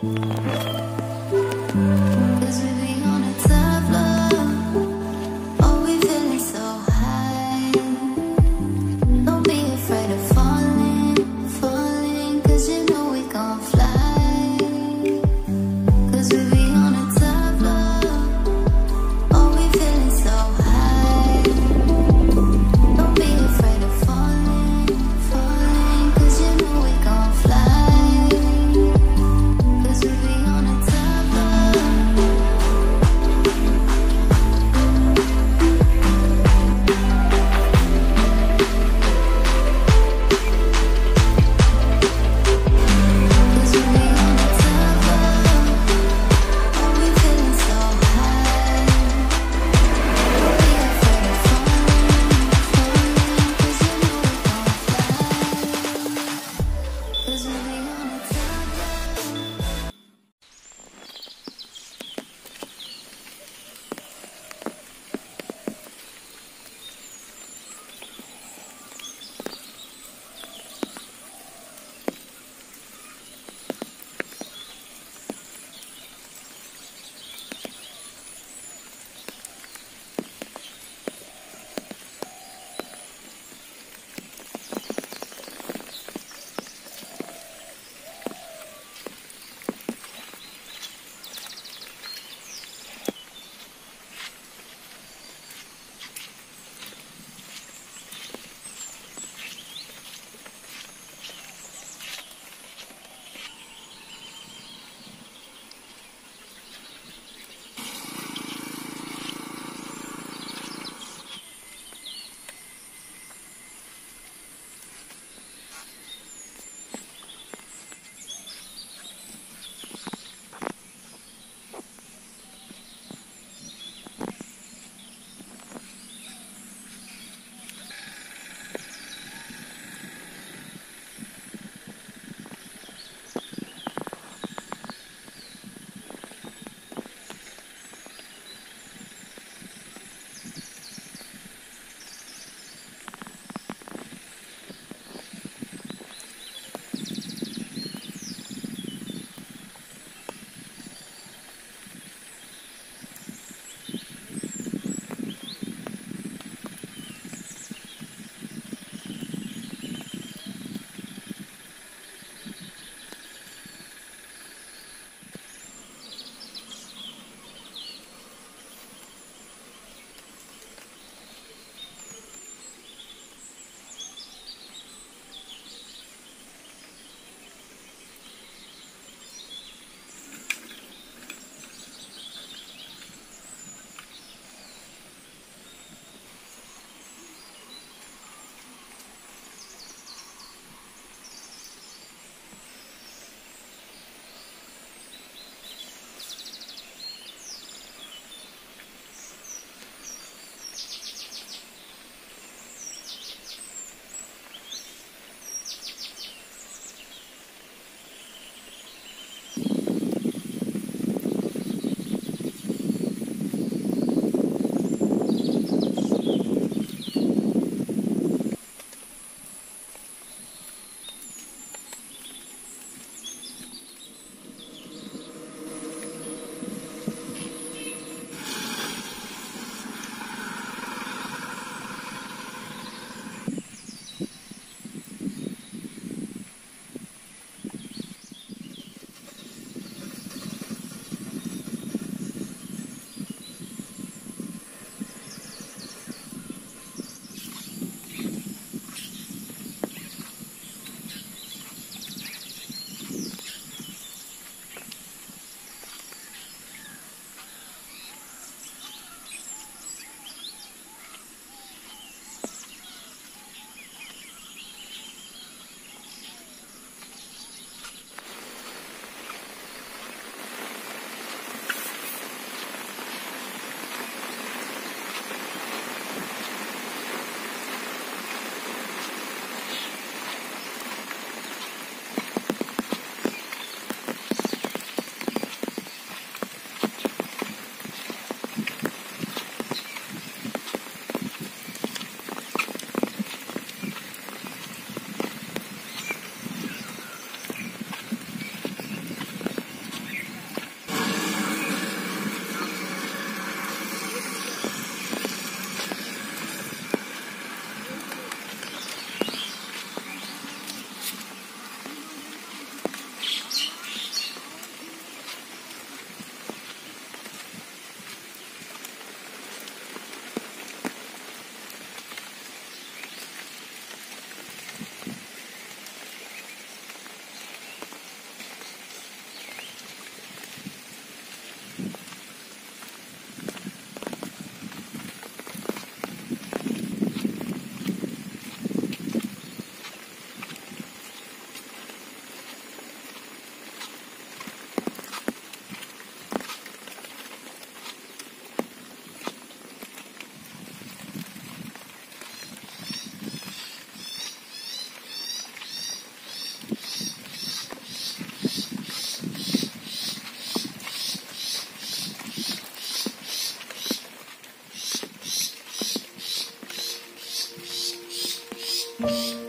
Mm-hmm. Shh.